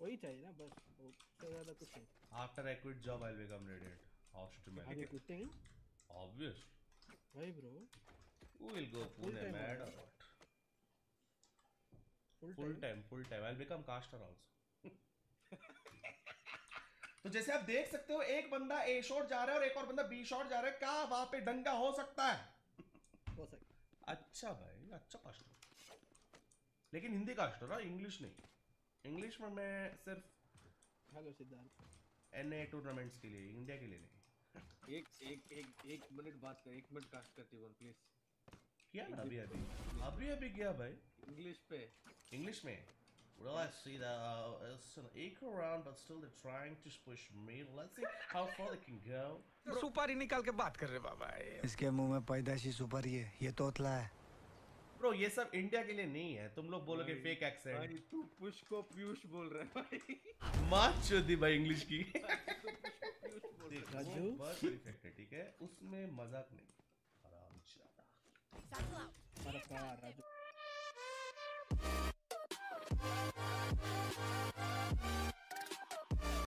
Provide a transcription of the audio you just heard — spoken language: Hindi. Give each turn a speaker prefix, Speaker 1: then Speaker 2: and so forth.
Speaker 1: वही चाहिए ना बस उससे ज़्यादा कुछ नहीं
Speaker 2: After I quit job, I'll become radiant. Host
Speaker 1: आगे
Speaker 2: man.
Speaker 1: Quitting
Speaker 2: Obvious.
Speaker 1: वही bro
Speaker 2: Who will go Pune mad or what?
Speaker 1: Full
Speaker 2: Full time, full time. I'll become caster also. तो जैसे आप देख सकते हो एक बंदा ए शॉट जा रहा है और एक और बंदा बी शॉट जा रहा है क्या वहाँ पे दंगा हो सकता है
Speaker 1: हो सकता
Speaker 2: अच्छा भाई अच्छा कास्टर लेकिन हिंदी कास्टर ना इंग्लिश नहीं इंग्लिश में मैं सिर्फ़
Speaker 1: hello Siddharth
Speaker 2: N A tournaments के लिए इंडिया के लिए नहीं।
Speaker 3: एक एक एक एक मिनट बात कर एक मिनट कास्ट करती वन प्लीज़
Speaker 2: किया ना अभी अभी? अभी अभी किया भाई?
Speaker 3: इंग्लिश पे।
Speaker 2: English man. Well, I see that uh, it's an equal round, but still they're trying to push me. Let's see how far they can go.
Speaker 4: सुपारी निकाल के बात कर रहे बाबा।
Speaker 5: इसके मुँह में पैदाशी सुपारी है ये तोतला है।
Speaker 2: Bro, ये सब इंडिया के लिए नहीं है। तुम लोग बोलोगे फेक एक्सेंट
Speaker 3: भाई तू पुश को पीयूष बोल रहा है भाई।
Speaker 2: मार चोदी भाई इंग्लिश की। है। ठीक है? उसमें मज़ाक नहीं। आराम ज़्यादा